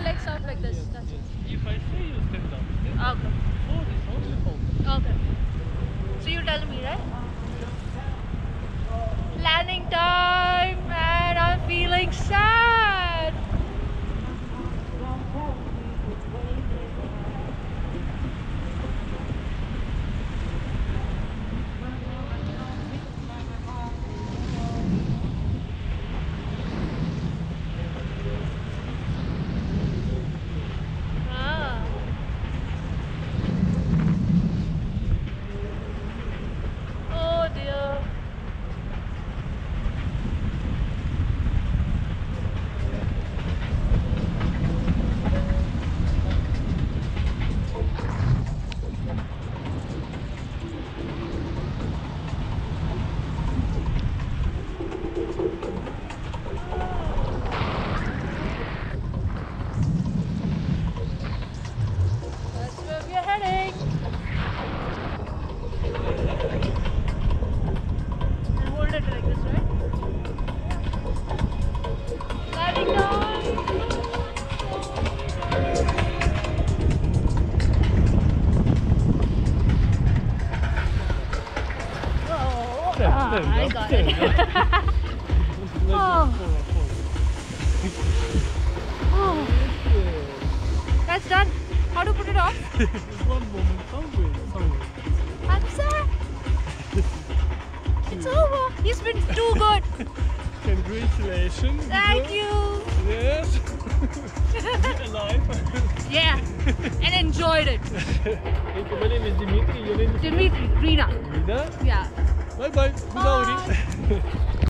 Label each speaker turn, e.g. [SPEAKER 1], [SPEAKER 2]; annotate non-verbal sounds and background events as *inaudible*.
[SPEAKER 1] legs up like this. That's it.
[SPEAKER 2] If I say you stand up.
[SPEAKER 1] Okay.
[SPEAKER 2] Four is only.
[SPEAKER 1] Okay. So you tell me, right? Planning turn.
[SPEAKER 2] Oh. *laughs*
[SPEAKER 1] oh, that's done. How to put it off?
[SPEAKER 2] One moment, somewhere, somewhere.
[SPEAKER 1] Hamza, it's over. He's been too good.
[SPEAKER 2] Congratulations. Thank
[SPEAKER 1] you.
[SPEAKER 2] Yes. Alive. *laughs*
[SPEAKER 1] Yeah, and enjoyed it.
[SPEAKER 2] Okay, my name is Dimitri. Your name is Dimitri,
[SPEAKER 1] Rina.
[SPEAKER 2] Rina.
[SPEAKER 1] Yeah.
[SPEAKER 2] Bye bye. Me dá